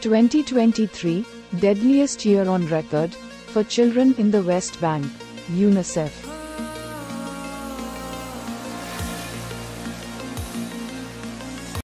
2023 Deadliest Year on Record for Children in the West Bank, UNICEF.